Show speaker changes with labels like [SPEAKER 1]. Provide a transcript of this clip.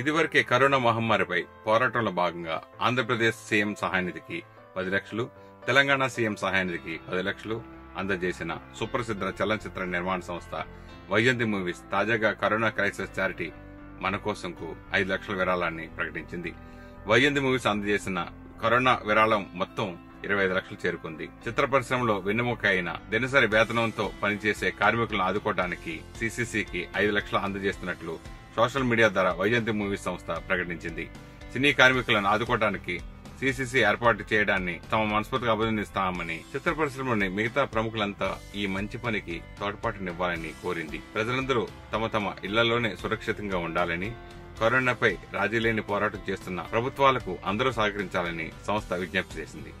[SPEAKER 1] ఇదివరకే కరోనా మహమ్మారిపై పోరాటంలో భాగంగా ఆంధ్రప్రదేశ్ సీఎం సహాయనిధికి పది లక్షలు తెలంగాణ సీఎం సహాయనిధికి పది లక్షలు అందజేసిన సుప్రసిద్ధ చలనచిత్ర నిర్మాణ సంస్థ వైజంతి మూవీస్ తాజాగా కరోనా క్రైసిస్ చారిటీ మన కోసంకు ఐదు లక్షల విరాళాన్ని ప్రకటించింది. వైజంతి మూవీస్ అందజేసిన కరోనా విరాళం మొత్తం ఇరవై ఐదు లక్షలు చేరుకుంది. చిత్ర పరిశ్రమలో వెన్నెముక అయిన దినసరి వేతనంతో పనిచేసే కార్మికులను ఆదుకోవడానికి సీసీసీకి ఐదు లక్షలు అందజేస్తున్నట్లు సోషల్ మీడియా ద్వారా వైజంతి మూవీస్ సంస్థ ప్రకటించింది. సినీ కార్మికులను ఆదుకోవడానికి సీసీసీ ఏర్పాటు చేయడాన్ని తమ మనస్ఫూర్తిగా అభినందిస్తామని చిత్ర పరిశ్రమలోని మిగతా ప్రముఖులంతా ఈ మంచి పనికి తోడ్పాటునివ్వాలని కోరింది. ప్రజలందరూ తమ తమ ఇళ్ళలోనే సురక్షితంగా ఉండాలని కరోనాపై రాజీ లేని పోరాటం చేస్తున్న ప్రభుత్వాలకు అందరూ సహకరించాలని సంస్థ విజ్ఞప్తి చేసింది.